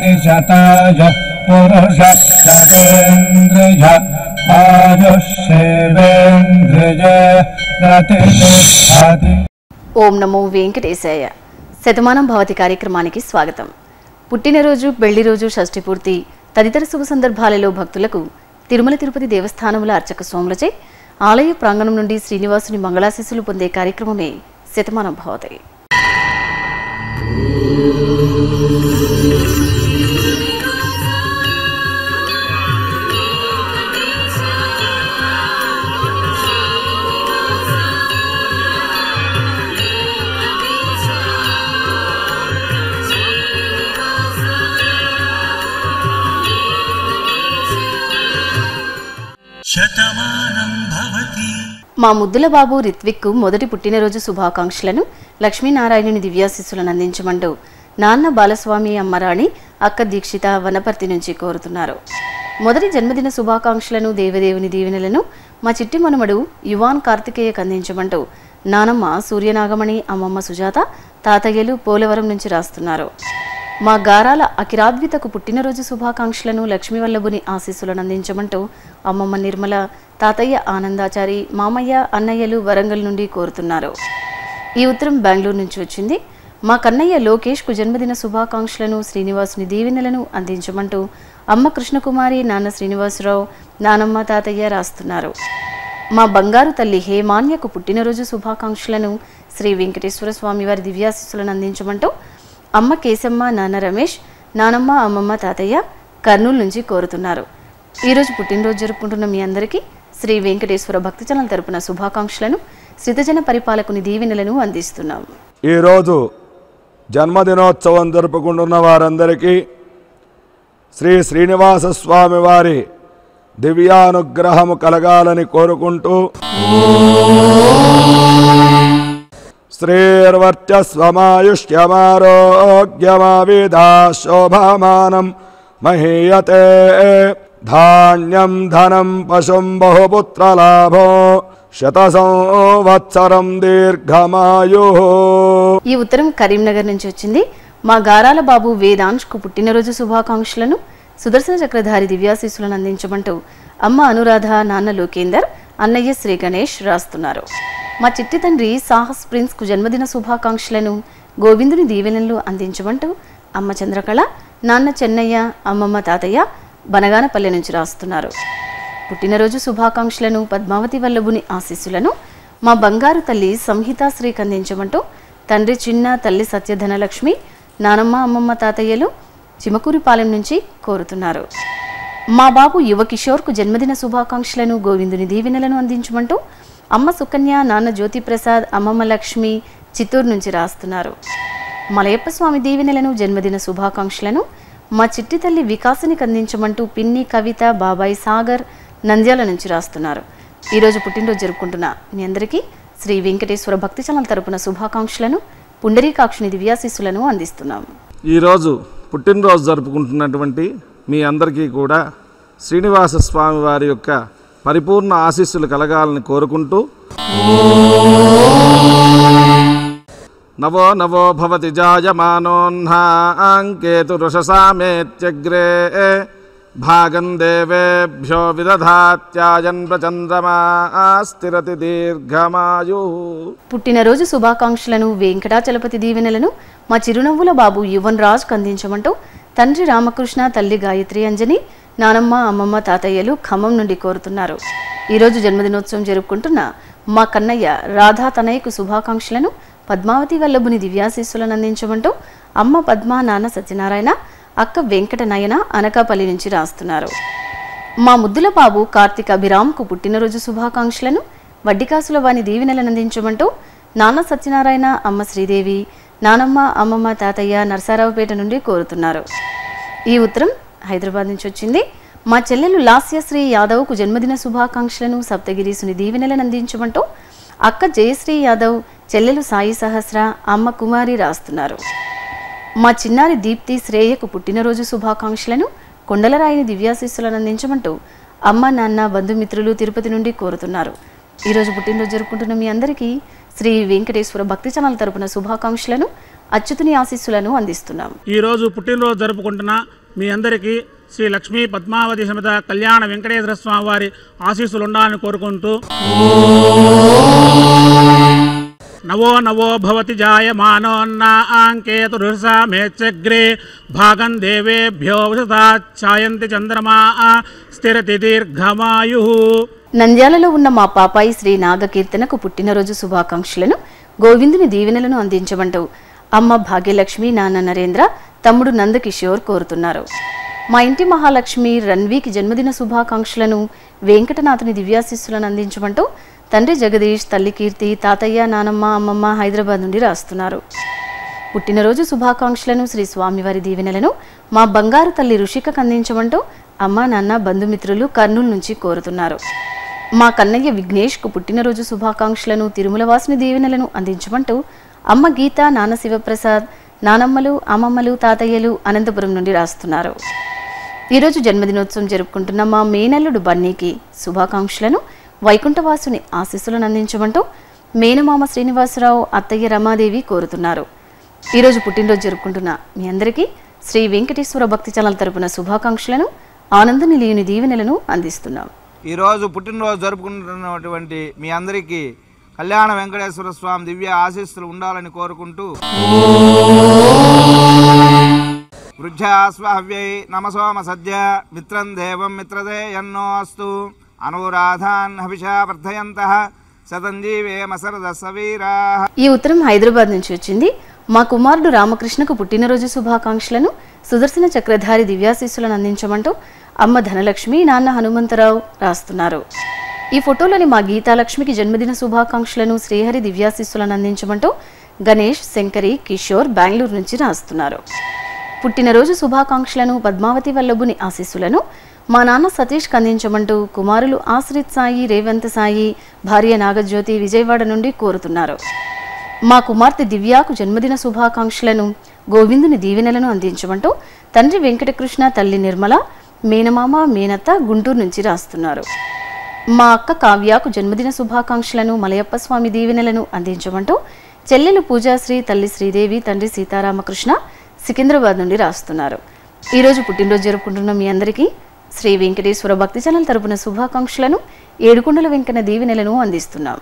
శతమానం భవతి ఓం నమో వెంకటేశాయ. శతమానం భవతి కార్యక్రమానికి స్వాగతం. పుట్టినరోజు పెళ్ళి రోజు షష్ఠి పూర్తి తదితర శుభ సందర్భాలలో భక్తులకు తిరుమల తిరుపతి దేవస్థానముల అర్చక స్వాములచే ఆలయ ప్రాంగణం నుండి శ్రీనివాసుని మంగళాశీస్సులు పొందే కార్యక్రమమే శతమానం భవతి. శతమానం భవతి. మా ముద్దుల బాబు రిత్విక్ మొదటి పుట్టినరోజు శుభాకాంక్షలను లక్ష్మీనారాయణుని దివ్యాశిస్సులను అందించమంటూ నాన్న బాలస్వామి అమ్మరాణి అక్క దీక్షిత వనపర్తి నుంచి కోరుతున్నారు. మొదటి జన్మదిన శుభాకాంక్షలను దేవదేవుని దీవెనలను మా చిట్టి మనుమడు యువాన్ కార్తికేయకు అందించమంటూ నానమ్మ సూర్యనాగమణి అమ్మమ్మ సుజాత తాతయ్యలు పోలవరం నుంచి రాస్తున్నారు. మా గారాల అకిరాద్వితకు పుట్టినరోజు శుభాకాంక్షలను లక్ష్మీవల్లభుని ఆశీస్సులను అందించమంటూ అమ్మమ్మ నిర్మల తాతయ్య ఆనందాచారి మామయ్య అన్నయ్యలు వరంగల్ నుండి కోరుతున్నారు. ఈ ఉత్తరం బెంగళూరు నుంచి వచ్చింది. మా కన్నయ్య లోకేష్కు జన్మదిన శుభాకాంక్షలను శ్రీనివాసుని దీవెనలను అందించమంటూ అమ్మ కృష్ణకుమారి నాన్న శ్రీనివాసరావు నానమ్మ తాతయ్య రాస్తున్నారు. మా బంగారు తల్లి హేమాన్యకు పుట్టినరోజు శుభాకాంక్షలను శ్రీ వెంకటేశ్వర స్వామివారి దివ్యాశిస్సులను అందించమంటూ అమ్మ కేశమ్మ నాన్న రమేష్ నానమ్మ అమ్మమ్మ తాతయ్య కర్నూలు నుంచి కోరుతున్నారు. ఈరోజు పుట్టినరోజు జరుపుకుంటున్న మీ అందరికీ శ్రీ వెంకటేశ్వర భక్తజనం తరపున శుభాకాంక్షలను శ్రీతజన పరిపాలకుని దీవెనలను అందిస్తున్నాం. ఈరోజు జన్మదినోత్సవం జరుపుకుంటున్న వారందరికీ శ్రీ శ్రీనివాస స్వామి వారి దివ్యానుగ్రహము కలగాలని కోరుకుంటూ శ్రీర్వర్చస్వమాయుష్యమారోగ్యమావిధా శోభామానం మహీయతే ధాన్యం ధనం పశుం బహుపుత్రలాభో శతసంవత్సరం దీర్ఘమాయు ఈ ఉత్తరం కరీంనగర్ నుంచి వచ్చింది. మా గారాల బాబు వేదాంశ్కు పుట్టినరోజు శుభాకాంక్షలను సుదర్శన చక్రధారి దివ్యాశీసులను అందించమంటూ అమ్మ అనురాధ నాన్న లోకేందర్ అన్నయ్య శ్రీ గణేష్ రాస్తున్నారు. మా చిట్టి తండ్రి సాహస్ ప్రిన్స్కు జన్మదిన శుభాకాంక్షలను గోవిందుని దీవెనలు అందించమంటూ అమ్మ చంద్రకళ నాన్న చెన్నయ్య అమ్మమ్మ తాతయ్య బనగానపల్లె నుంచి రాస్తున్నారు. పుట్టినరోజు శుభాకాంక్షలను పద్మావతి వల్లభుని ఆశీస్సులను మా బంగారు తల్లి సంహితాశ్రీకి అందించమంటూ తండ్రి చిన్న తల్లి సత్యధనలక్ష్మి నానమ్మ అమ్మమ్మ తాతయ్యలు చిమకూరిపాలెం నుంచి కోరుతున్నారు. మా బాబు యువ కిషోర్కు జన్మదిన శుభాకాంక్షలను గోవిందుని దీవెనలను అందించమంటూ అమ్మ సుకన్య నాన్న జ్యోతిప్రసాద్ అమ్మమ్మ లక్ష్మి చిత్తూరు నుంచి రాస్తున్నారు. మలయప్ప స్వామి దీవెనలను జన్మదిన శుభాకాంక్షలను మా చిట్టి తల్లి వికాసునికి అందించమంటూ పిన్ని కవిత బాబాయ్ సాగర్ నంద్యాల నుంచి రాస్తున్నారు. ఈరోజు పుట్టినరోజు జరుపుకుంటున్న మీ అందరికీ శ్రీ వెంకటేశ్వర భక్తి ఛానల్ తరపున శుభాకాంక్షలను పుండరీకాక్షుని దివ్యాశీస్సులను అందిస్తున్నాం. ఈరోజు పుట్టినరోజు జరుపుకుంటున్నటువంటి మీ అందరికీ కూడా శ్రీనివాస స్వామి వారి యొక్క పరిపూర్ణ ఆశీస్సులు కలగాలని కోరుకుంటూ నవో నవో భవతి జాయమానోన్హాంకేతు రుషసామేత్యగ్రే భాగం దేవేభ్యో విదధాత్యాయన్ ప్రచంద్రమా స్థిరతి దీర్ఘమాయు. పుట్టినరోజు శుభాకాంక్షలను వెంకటాచలపతి దీవెనలను మా చిరునవ్వుల బాబు యువన్ రాజ్ అందించమంటూ తండ్రి రామకృష్ణ తల్లి గాయత్రి అంజని నానమ్మ అమ్మమ్మ తాతయ్యలు ఖమ్మం నుండి కోరుతున్నారు. ఈరోజు జన్మదినోత్సవం జరుపుకుంటున్న మా కన్నయ్య రాధా తనయ్యకు శుభాకాంక్షలను పద్మావతి వల్లభుని దివ్యాశీస్సులను అందించమంటూ అమ్మ పద్మ నాన్న సత్యనారాయణ అక్క వెంకట నయన అనకాపల్లి నుంచి రాస్తున్నారు. మా ముద్దుల బాబు కార్తీక్ అభిరామ్కు పుట్టినరోజు శుభాకాంక్షలను వడ్డికాసుల వాని దీవెనలను అందించమంటూ నాన్న సత్యనారాయణ అమ్మ శ్రీదేవి నానమ్మ అమ్మమ్మ తాతయ్య నరసారావుపేట నుండి కోరుతున్నారు. ఈ ఉత్తరం హైదరాబాద్ నుంచి వచ్చింది. మా చెల్లెలు లాస్యశ్రీ యాదవ్కు జన్మదిన శుభాకాంక్షలను సప్తగిరీసుని దీవెనలను అందించమంటూ అక్క జయశ్రీ యాదవ్ చెల్లెలు సాయి సహస్ర అమ్మ కుమారి రాస్తున్నారు. మా చిన్నారి దీప్తి శ్రేయకు పుట్టినరోజు శుభాకాంక్షలను కొండలరాయిని దివ్యాశీస్సులను అందించమంటూ అమ్మ నాన్న బంధుమిత్రులు తిరుపతి నుండి కోరుతున్నారు. ఈరోజు పుట్టినరోజు జరుపుకుంటున్న మీ అందరికీ శ్రీ వెంకటేశ్వర భక్తి ఛానల్ తరపున శుభాకాంక్షలను అచ్యుతుని ఆశీస్సులను అందిస్తున్నాం. ఈరోజు పుట్టినరోజు జరుపుకుంటున్న మీ అందరికీ శ్రీ లక్ష్మీ పద్మావతి సమేత కళ్యాణ వెంకటేశ్వర స్వామి వారి ఆశీస్సులు ఉండాలని కోరుకుంటూ. నవో నవో భవతి జాయమానోన్నాంకేతురుసా మేచ్చగ్రే భాగం దేవేభ్యో వసతా ఛాయంతి చంద్రమా స్థిరతి దీర్ఘమాయు. నంద్యాలలో ఉన్న మా పాపాయి శ్రీ నాగకీర్తనకు పుట్టినరోజు శుభాకాంక్షలను గోవిందుని దీవెనలను అందించమంటూ. అమ్మ భాగ్యలక్ష్మి నాన్న నరేంద్ర తమ్ముడు నందకిషోర్ కోరుతున్నారు. మా ఇంటి మహాలక్ష్మి రణ్వీకి జన్మదిన శుభాకాంక్షలను వెంకటనాథుని దివ్యాశిస్సులను అందించమంటూ తండ్రి జగదీష్ తల్లి కీర్తి తాతయ్య నానమ్మ అమ్మమ్మ హైదరాబాద్ నుండి రాస్తున్నారు. పుట్టినరోజు శుభాకాంక్షలను శ్రీ స్వామివారి దీవెనలను మా బంగారు తల్లి ఋషికకు అందించమంటూ అమ్మ నాన్న బంధుమిత్రులు కర్నూలు నుంచి కోరుతున్నారు. మా కన్నయ్య విఘ్నేష్కు పుట్టినరోజు శుభాకాంక్షలను తిరుమలవాసుని దీవెనలను అందించమంటూ అమ్మ గీత నాన్న శివప్రసాద్ నానమ్మలు అమ్మమ్మలు తాతయ్యలు అనంతపురం నుండి రాస్తున్నారు. ఈరోజు జన్మదినోత్సవం జరుపుకుంటున్న మా మేనల్లుడు బన్నీకి శుభాకాంక్షలను వైకుంఠవాసుని ఆశీస్సులను అందించమంటూ మేనమామ శ్రీనివాసరావు అత్తయ్య రమాదేవి కోరుతున్నారు. ఈరోజు పుట్టినరోజు జరుపుకుంటున్న మీ అందరికీ శ్రీ వెంకటేశ్వర భక్తి ఛానల్ తరపున శుభాకాంక్షలను ఆనంద నిలియని దీవెనలను అందిస్తున్నాం. ఈరోజు పుట్టినరోజు జరుపుకుంటున్నటువంటి మీ అందరికీ కళ్యాణ వెంకటేశ్వర స్వామి దివ్య ఆశీస్సులు ఉండాలని కోరుకుంటూ వృద్ధాస్వావ్యై నమసోమ సద్య. మిత్రం దేవం మిత్రదే ఎన్నో అస్తు. అనురాధాన్ హవిషా వర్ధయంత. ఈ ఉత్తరం హైదరాబాద్ నుంచి వచ్చింది. మా కుమారుడు రామకృష్ణకు పుట్టినరోజు శుభాకాంక్షలను సుదర్శన చక్రధారి దివ్యాశీస్సులను అందించమంటూ అమ్మ ధనలక్ష్మి నాన్న హనుమంతరావు రాస్తున్నారు. ఈ ఫోటోలోని మా గీతాలక్ష్మికి జన్మదిన శుభాకాంక్షలను శ్రీహరి దివ్యాశిస్సులను అందించమంటూ గణేష్ శంకరి కిషోర్ బెంగళూరు నుంచి రాస్తున్నారు. పుట్టినరోజు శుభాకాంక్షలను పద్మావతి వల్లభుని ఆశీస్సులను మా నాన్న సతీష్కి అందించమంటూ కుమారులు ఆశ్రిత్ సాయి రేవంత్ సాయి భార్య నాగజ్యోతి విజయవాడ నుండి కోరుతున్నారు. మా కుమార్తె దివ్యాకు జన్మదిన శుభాకాంక్షలను గోవిందుని దీవెనలను అందించమంటూ తండ్రి వెంకటకృష్ణ తల్లి నిర్మల మేనమామ మేనత్త గుంటూరు నుంచి రాస్తున్నారు. మా అక్క కావ్యకు జన్మదిన శుభాకాంక్షలను మలయప్ప స్వామి దీవెనలను అందించమంటూ చెల్లెలు పూజాశ్రీ తల్లి శ్రీదేవి తండ్రి సీతారామకృష్ణ సికింద్రాబాద్ నుండి రాస్తున్నారు. ఈరోజు పుట్టినరోజు జరుపుకుంటున్న మీ అందరికీ శ్రీ వెంకటేశ్వర భక్తి ఛానల్ తరపున శుభాకాంక్షలను ఏడుకొండల వెంకన్న దీవెనలను అందిస్తున్నాం.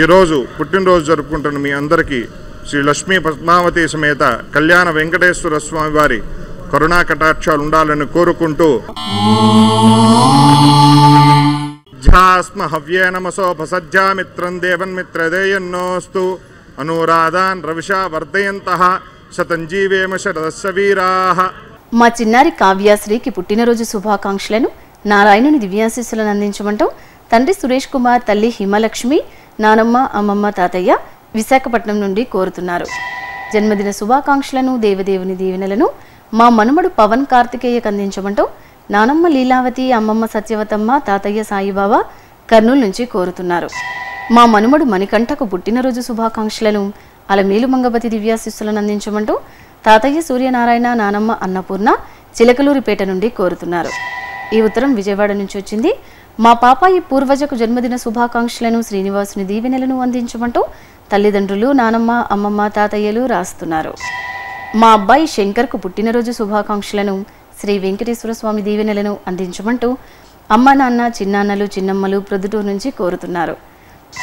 ఈరోజు పుట్టినరోజు జరుపుకుంటున్న మీ అందరికీ శ్రీ లక్ష్మీ పద్మావతి సమేత కళ్యాణ వెంకటేశ్వర స్వామి వారి కరుణా కటాక్షాలు ఉండాలని కోరుకుంటూ ధ్యాస్మ హవ్యే దేవన్ దేవన్మిత్రదేయన్నోస్తు అనురాధాన్ రవిషా వర్ధయంత శతంజీవేమ శరదస్స మా చిన్నారి కావ్యాశ్రీకి పుట్టినరోజు శుభాకాంక్షలను నారాయణుని దివ్యాశీస్సులను అందించమంటూ తండ్రి సురేష్ కుమార్ తల్లి హిమలక్ష్మి నానమ్మ అమ్మమ్మ తాతయ్య విశాఖపట్నం నుండి కోరుతున్నారు. జన్మదిన శుభాకాంక్షలను దేవదేవుని దీవెనలను మా మనుమడు పవన్ కార్తికేయకు అందించమంటూ నానమ్మ లీలావతి అమ్మమ్మ సత్యవతమ్మ తాతయ్య సాయిబాబా కర్నూలు నుంచి కోరుతున్నారు. మా మనుమడు మణికంఠకు పుట్టినరోజు శుభాకాంక్షలను అలమేలు మంగపతి దివ్యాశిస్సులను అందించమంటూ తాతయ్య సూర్యనారాయణ నానమ్మ అన్నపూర్ణ చిలకలూరిపేట నుండి కోరుతున్నారు. ఈ ఉత్తరం విజయవాడ నుంచి వచ్చింది. మా పాపాయి పూర్వజకు జన్మదిన శుభాకాంక్షలను శ్రీనివాసుని దీవెనలను అందించమంటూ తల్లిదండ్రులు నానమ్మ అమ్మమ్మ తాతయ్యలు రాస్తున్నారు. మా అబ్బాయి శంకర్కు పుట్టినరోజు శుభాకాంక్షలను శ్రీ వెంకటేశ్వర స్వామి దీవెనలను అందించమంటూ అమ్మ నాన్న చిన్నాన్నలు చిన్నమ్మలు ప్రొద్దుటూరు నుంచి కోరుతున్నారు.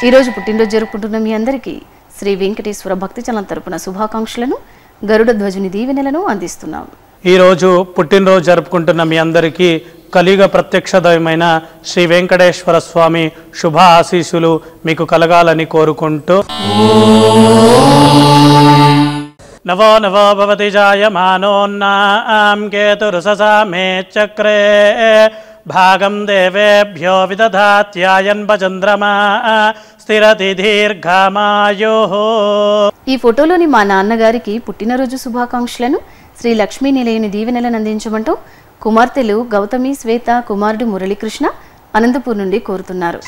ఈరోజు పుట్టినరోజు జరుపుకుంటున్న మీ అందరికీ శ్రీ వెంకటేశ్వర భక్తి చలం తరపున శుభాకాంక్షలను గరుడ ధ్వజుని దీవెనలను అందిస్తున్నాం. ఈరోజు పుట్టినరోజు జరుపుకుంటున్న మీ అందరికీ కలియుగ ప్రత్యక్ష దైవమైన శ్రీ వెంకటేశ్వర స్వామి శుభ ఆశీస్సులు మీకు కలగాలని కోరుకుంటూ. నవో నవో భవతి జాయమానోన్నాం కేతురుససా మే చక్రే భాగం దేవేభ్యో విదధాత్యాయన్ భచంద్రమా స్థిరతి దీర్ఘమాయో ఈ ఫోటోలోని మా నాన్నగారికి పుట్టినరోజు శుభాకాంక్షలను శ్రీ లక్ష్మీ నిలయని దీవెనలను అందించమంటూ కుమార్తెలు గౌతమి శ్వేత కుమారుడు మురళీకృష్ణ అనంతపూర్ నుండి కోరుతున్నారు.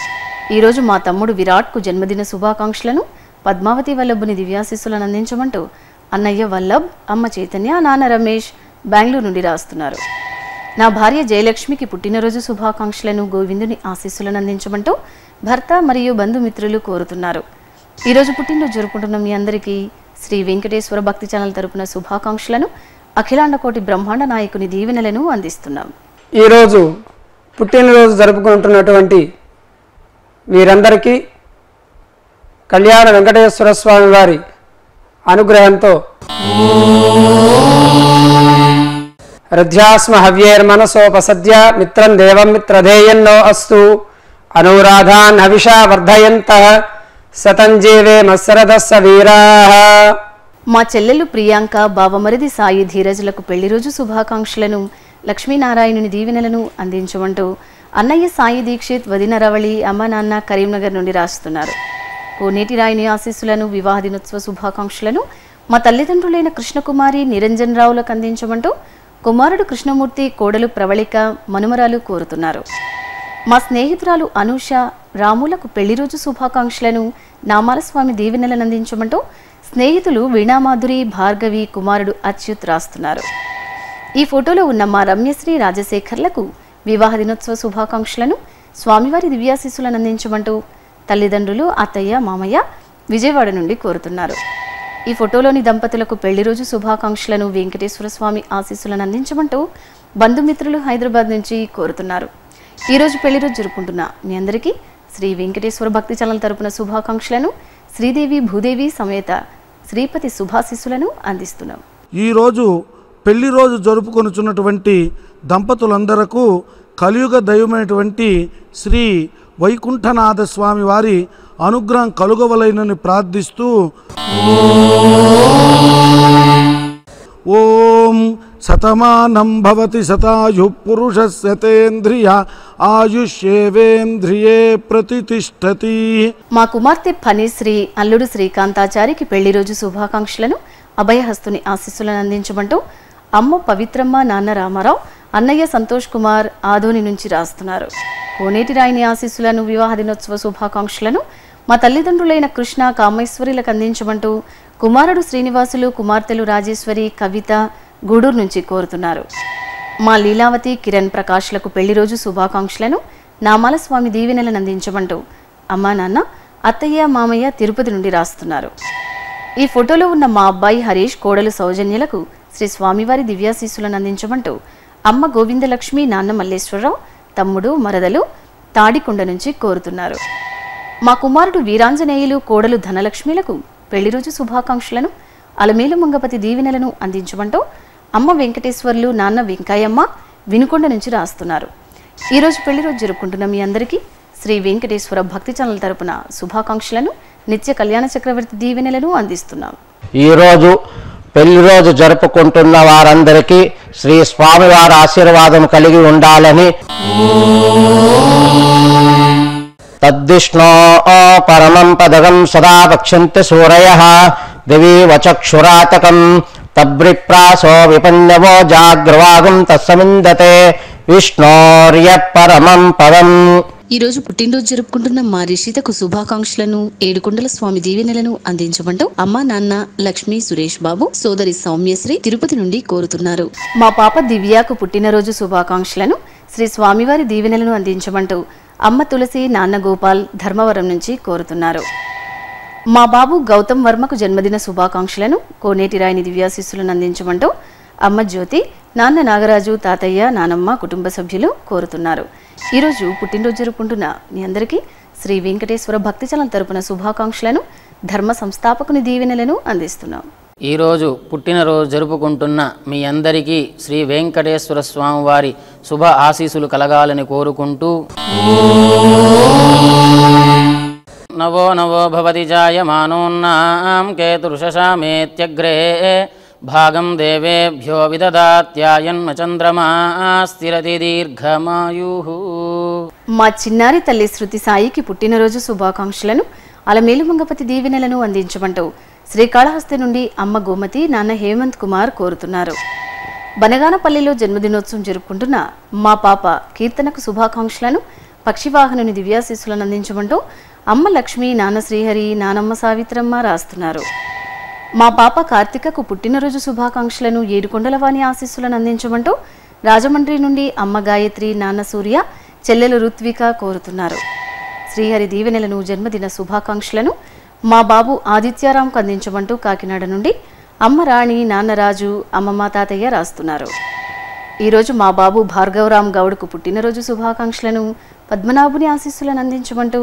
ఈరోజు మా తమ్ముడు విరాట్కు జన్మదిన శుభాకాంక్షలను పద్మావతి వల్లభుని దివ్యాశిస్సులను అందించమంటూ అన్నయ్య వల్లభ్ అమ్మ చైతన్య నాన్న రమేష్ బెంగళూరు నుండి రాస్తున్నారు. నా భార్య జయలక్ష్మికి పుట్టినరోజు శుభాకాంక్షలను గోవిందుని ఆశీస్సులను అందించమంటూ భర్త మరియు బంధుమిత్రులు కోరుతున్నారు. ఈరోజు పుట్టినరోజు జరుపుకుంటున్న మీ అందరికీ శ్రీ వెంకటేశ్వర భక్తి ఛానల్ తరపున శుభాకాంక్షలను అఖిలాండకోటి బ్రహ్మాండ నాయకుని దీవెనలను అందిస్తున్నాం. ఈరోజు పుట్టినరోజు జరుపుకుంటున్నటువంటి వీరందరికీ కళ్యాణ వెంకటేశ్వర స్వామి వారి అనుగ్రహంతో. హృద్యాస్మ హవ్యేర్మనసోపసద్య మిత్రం దేవం మిత్రధేయన్నో అస్తు. అనురాధాన్ హవిషా వర్ధయంత సతంజీవే మత్సరదస్స వీరా. మా చెల్లెలు ప్రియాంక బావమరిది సాయి ధీరజులకు పెళ్ళి రోజు శుభాకాంక్షలను లక్ష్మీనారాయణుని దీవెనలను అందించమంటూ అన్నయ్య సాయి దీక్షిత్ వదిన రవళి అమ్మ నాన్న కరీంనగర్ నుండి రాస్తున్నారు. కోనేటి రాయుని ఆశీస్సులను వివాహ దినోత్సవ శుభాకాంక్షలను మా తల్లిదండ్రులైన కృష్ణకుమారి నిరంజన్ రావులకు అందించమంటూ కుమారుడు కృష్ణమూర్తి కోడలు ప్రవళిక మనుమరాలు కోరుతున్నారు. మా స్నేహితురాలు అనూష రాములకు పెళ్ళి రోజు శుభాకాంక్షలను నామాలస్వామి దీవెనలను అందించమంటూ స్నేహితులు వీణామాధురి భార్గవి కుమారుడు అచ్యుత్ రాస్తున్నారు. ఈ ఫోటోలో ఉన్న మా రమ్యశ్రీ రాజశేఖర్లకు వివాహ దినోత్సవ శుభాకాంక్షలను స్వామివారి దివ్యాశీస్సులను అందించమంటూ తల్లిదండ్రులు అత్తయ్య మామయ్య విజయవాడ నుండి కోరుతున్నారు. ఈ ఫోటోలోని దంపతులకు పెళ్ళి రోజు శుభాకాంక్షలను వెంకటేశ్వర స్వామి ఆశీస్సులను అందించమంటూ బంధుమిత్రులు హైదరాబాద్ నుంచి కోరుతున్నారు. ఈ రోజు పెళ్ళి రోజు జరుపుకుంటున్న మీ అందరికీ శ్రీ వెంకటేశ్వర భక్తి ఛానల్ తరపున శుభాకాంక్షలను శ్రీదేవి భూదేవి సమేత శ్రీపతి శుభాశీస్సులను అందిస్తున్నాం. ఈరోజు పెళ్ళి రోజు జరుపుకొనుచున్నటువంటి దంపతులందరకు కలియుగ దైవమైనటువంటి శ్రీ వైకుంఠనాథ స్వామి వారి అనుగ్రహం కలుగవలైనని ప్రార్థిస్తూ ఓం శతమానం భవతి శతాయు పురుష శతేంద్రియ ఆయుష్యేవేంద్రియే ప్రతిష్టతి మా కుమార్తె ఫణిశ్రీ అల్లుడు శ్రీకాంతాచారికి పెళ్ళి రోజు శుభాకాంక్షలను అభయహస్తుని ఆశీస్సులను అందించమంటూ అమ్మ పవిత్రమ్మ నాన్న రామారావు అన్నయ్య సంతోష్ కుమార్ ఆదోని నుంచి రాస్తున్నారు. కోనేటి రాయిని ఆశీస్సులను వివాహ దినోత్సవ శుభాకాంక్షలను మా తల్లిదండ్రులైన కృష్ణ కామేశ్వరులకు అందించమంటూ కుమారుడు శ్రీనివాసులు కుమార్తెలు రాజేశ్వరి కవిత గూడూరు నుంచి కోరుతున్నారు. మా లీలావతి కిరణ్ ప్రకాష్లకు పెళ్ళి రోజు శుభాకాంక్షలను నామాల స్వామి దీవెనలను అందించమంటూ అమ్మా నాన్న అత్తయ్య మామయ్య తిరుపతి నుండి రాస్తున్నారు. ఈ ఫోటోలో ఉన్న మా అబ్బాయి హరీష్ కోడలు సౌజన్యలకు శ్రీ స్వామివారి దివ్యాశీస్సులను అందించమంటూ అమ్మ గోవిందలక్ష్మి నాన్న మల్లేశ్వరరావు తమ్ముడు మరదలు తాడికొండ నుంచి కోరుతున్నారు. మా కుమారుడు వీరాంజనేయులు కోడలు ధనలక్ష్మిలకు పెళ్ళి రోజు శుభాకాంక్షలను అలమేలు మంగపతి దీవెనలను అందించమంటూ అమ్మ వెంకటేశ్వర్లు నాన్న వెంకాయమ్మ వినుకొండ నుంచి రాస్తున్నారు. ఈరోజు పెళ్ళి రోజు జరుపుకుంటున్న మీ అందరికీ శ్రీ వెంకటేశ్వర భక్తి ఛానల్ తరపున శుభాకాంక్షలను నిత్య కళ్యాణ చక్రవర్తి దీవెనలను అందిస్తున్నాం. ఈరోజు పెళ్ళి రోజు జరుపుకుంటున్న వారందరికీ శ్రీ స్వామివారి ఆశీర్వాదం కలిగి ఉండాలని. తద్దిష్ణో పరమం పదగం సదా వక్ష్యంతి సూరయ. దివి వచక్షురాతకం తబ్రిప్రాసో విపన్నవో జాగ్రవాగం తస్సమిందతే. విష్ణోర్య పరమం పదం. ఈరోజు పుట్టినరోజు జరుపుకుంటున్న మా రిషితకు శుభాకాంక్షలను ఏడుకొండల స్వామి దీవెనలను అందించమంటూ అమ్మా నాన్న లక్ష్మి సురేష్ బాబు సోదరి సౌమ్యశ్రీ తిరుపతి నుండి కోరుతున్నారు. మా పాప దివ్యాకు పుట్టినరోజు శుభాకాంక్షలను శ్రీ స్వామివారి దీవెనలను అందించమంటూ అమ్మ తులసి నాన్న గోపాల్ ధర్మవరం నుంచి కోరుతున్నారు. మా బాబు గౌతమ్ వర్మకు జన్మదిన శుభాకాంక్షలను కోనేటి రాయిని దివ్యాశిస్సులను అందించమంటూ అమ్మ జ్యోతి నాన్న నాగరాజు తాతయ్య నానమ్మ కుటుంబ సభ్యులు కోరుతున్నారు. ఈరోజు పుట్టినరోజు జరుపుకుంటున్న మీ అందరికీ శ్రీ వెంకటేశ్వర భక్తిచలం తరపున శుభాకాంక్షలను ధర్మ సంస్థాపకుని దీవెనలను అందిస్తున్నాం. ఈరోజు పుట్టినరోజు జరుపుకుంటున్న మీ అందరికీ శ్రీ వెంకటేశ్వర స్వామి వారి శుభ ఆశీస్సులు కలగాలని కోరుకుంటూ నవో నవో భవతి జాయమానోన్నాం కేతుర్షశామేత్యగ్రే భాగం దేవేభ్యో విదదాత్యాయన్మ చంద్రమా స్థిరతి దీర్ఘమాయు. మా చిన్నారి తల్లి శృతి సాయికి పుట్టినరోజు శుభాకాంక్షలను అలమేలు మంగపతి దీవెనలను అందించమంటూ శ్రీకాళహస్తి నుండి అమ్మ గోమతి నాన్న హేమంత్ కుమార్ కోరుతున్నారు. బనగానపల్లిలో జన్మదినోత్సవం జరుపుకుంటున్న మా పాప కీర్తనకు శుభాకాంక్షలను పక్షివాహనుని దివ్యాశీస్సులను అందించమంటూ అమ్మ లక్ష్మి నాన్న శ్రీహరి నానమ్మ సావిత్రమ్మ రాస్తున్నారు. మా పాప కార్తికకు పుట్టినరోజు శుభాకాంక్షలను ఏడుకొండలవాణి ఆశీస్సులను అందించమంటూ రాజమండ్రి నుండి అమ్మ గాయత్రి నాన్న సూర్య చెల్లెలు రుత్విక కోరుతున్నారు. శ్రీహరి దీవెనలను జన్మదిన శుభాకాంక్షలను మా బాబు ఆదిత్యారాంకు అందించమంటూ కాకినాడ నుండి అమ్మ రాణి నాన్నరాజు అమ్మమ్మ తాతయ్య రాస్తున్నారు. ఈరోజు మా బాబు భార్గవరామ్ గౌడ్కు పుట్టినరోజు శుభాకాంక్షలను పద్మనాభుని ఆశీస్సులను అందించమంటూ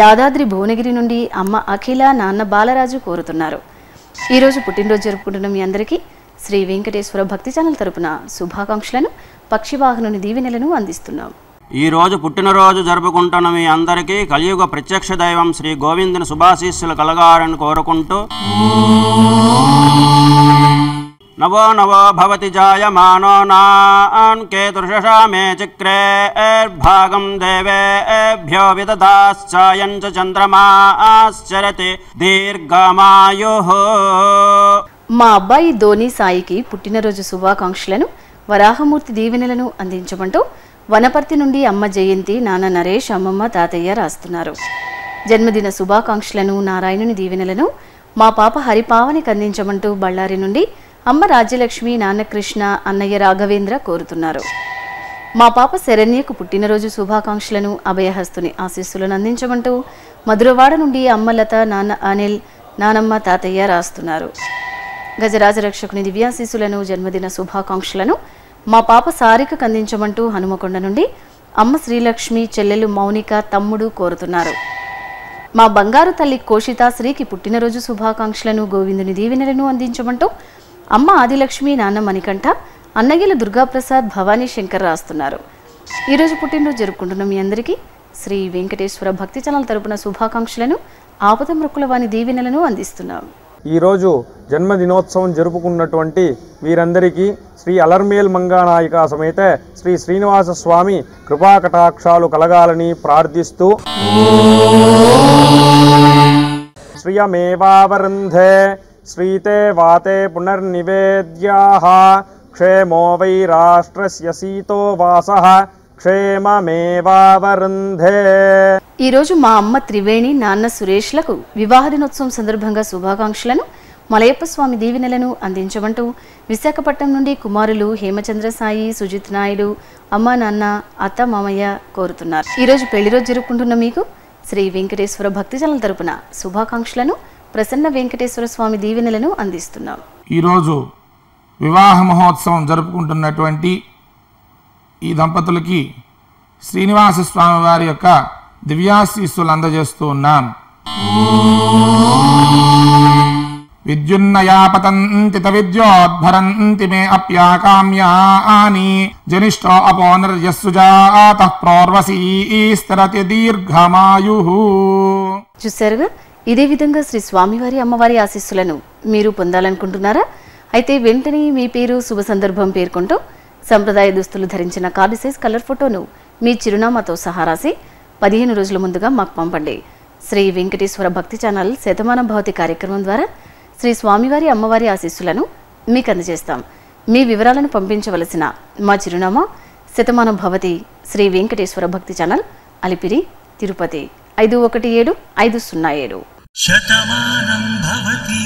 యాదాద్రి భువనగిరి నుండి అమ్మ అఖిల నాన్న బాలరాజు కోరుతున్నారు. ఈరోజు పుట్టినరోజు జరుపుకుంటున్న మీ అందరికీ శ్రీ వెంకటేశ్వర భక్తి ఛానల్ తరపున శుభాకాంక్షలను పక్షివాహనుని దీవెనలను అందిస్తున్నాం. ఈ రోజు పుట్టినరోజు జరుపుకుంటున్న మీ అందరికీ కలియుగ ప్రత్యక్ష దైవం శ్రీ గోవిందుని శుభాశీస్సులు కలగాలని కోరుకుంటూ నవో నవో భవతి జాయమానో నాన్ కేతుర్షషా మే చక్రేర్భాగం దేవేభ్యో విదదాశ్చాయం చ చంద్రమాశ్చరతి దీర్ఘమాయు మా అబ్బాయి ధోని సాయికి పుట్టినరోజు శుభాకాంక్షలను వరాహమూర్తి దీవెనలను అందించమంటూ వనపర్తి నుండి అమ్మ జయంతి నాన్న నరేష్ అమ్మమ్మ తాతయ్య రాస్తున్నారు. జన్మదిన శుభాకాంక్షలను నారాయణుని దీవెనలను మా పాప హరిపావనికి అందించమంటూ బళ్ళారి నుండి అమ్మ రాజ్యలక్ష్మి నాన్న కృష్ణ అన్నయ్య రాఘవేంద్ర కోరుతున్నారు. మా పాప శరణ్యకు పుట్టినరోజు శుభాకాంక్షలను అభయహస్తుని ఆశీస్సులను అందించమంటూ మధురవాడ నుండి అమ్మ లత నాన్న అనిల్ నానమ్మ తాతయ్య రాస్తున్నారు. గజరాజ రక్షకుని జన్మదిన శుభాకాంక్షలను మా పాప సారికకు అందించమంటూ హనుమకొండ నుండి అమ్మ శ్రీలక్ష్మి చెల్లెలు మౌనిక తమ్ముడు కోరుతున్నారు. మా బంగారు తల్లి కోషితాశ్రీకి పుట్టినరోజు శుభాకాంక్షలను గోవిందుని దీవెనలను అందించమంటూ అమ్మ ఆదిలక్ష్మి నాన్న మణికంఠ అన్నగిల దుర్గాప్రసాద్ భవానీ శంకర్ రాస్తున్నారు. ఈరోజు పుట్టినరోజు జరుపుకుంటున్న మీ అందరికీ శ్రీ వెంకటేశ్వర భక్తి ఛానల్ తరపున శుభాకాంక్షలను ఆపద మృక్కుల వాని దీవెనలను అందిస్తున్నాం. ఈరోజు జన్మదినోత్సవం జరుపుకున్నటువంటి వీరందరికీ శ్రీ అలర్మేల్ మంగానాయిక సమేత శ్రీ శ్రీనివాస స్వామి కృపాకటాక్షాలు కలగాలని ప్రార్థిస్తూ శ్రియమేవావరుంధే శ్రీతే వాతే పునర్నివేద్యా క్షేమో వై రాష్ట్రస్య సీతో వాసః క్షేమమేవావరుంధే ఈరోజు మా అమ్మ త్రివేణి నాన్న సురేష్లకు వివాహ దినోత్సవం సందర్భంగా శుభాకాంక్షలను మలయప్ప స్వామి దీవెనలను అందించమంటూ విశాఖపట్నం నుండి కుమారులు హేమచంద్ర సాయి సుజిత్ నాయుడు అమ్మ నాన్న అత్త మామయ్య కోరుతున్నారు. ఈరోజు పెళ్ళి రోజు జరుపుకుంటున్న మీకు శ్రీ వెంకటేశ్వర భక్తి తరపున శుభాకాంక్షలను ప్రసన్న వెంకటేశ్వర స్వామి దీవెనలను అందిస్తున్నాం. ఈరోజు వివాహ మహోత్సవం జరుపుకుంటున్నటువంటి ఈ దంపతులకి శ్రీనివాస స్వామి వారి యొక్క దివ్యాశీస్సులు అందజేస్తూ ఉన్నాం. విద్యున్నయా పతంతి విద్యోద్భరంతి మే అప్యాకామ్యాని జనిష్టో అపోనర్యస్సుజాత ప్రోర్వసీస్తరతి దీర్ఘమాయు. చూశారుగా? ఇదే విధంగా శ్రీ స్వామివారి అమ్మవారి ఆశీస్సులను మీరు పొందాలనుకుంటున్నారా? అయితే వెంటనే మీ పేరు శుభ సందర్భం పేర్కొంటూ సంప్రదాయ దుస్తులు ధరించిన కార్డు సైజ్ కలర్ ఫోటోను మీ చిరునామాతో సహా రాసి పదిహేను రోజుల ముందుగా మాకు పంపండి. శ్రీ వెంకటేశ్వర భక్తి ఛానల్ శతమాన భవతి కార్యక్రమం ద్వారా శ్రీ స్వామివారి అమ్మవారి ఆశీస్సులను మీకు అందజేస్తాం. మీ వివరాలను పంపించవలసిన మా చిరునామా శతమాన భవతి శ్రీ వెంకటేశ్వర భక్తి ఛానల్ అలిపిరి తిరుపతి ఐదు ఒకటి ఏడు ఐదు సున్నా ఏడు. शतमानं भवति।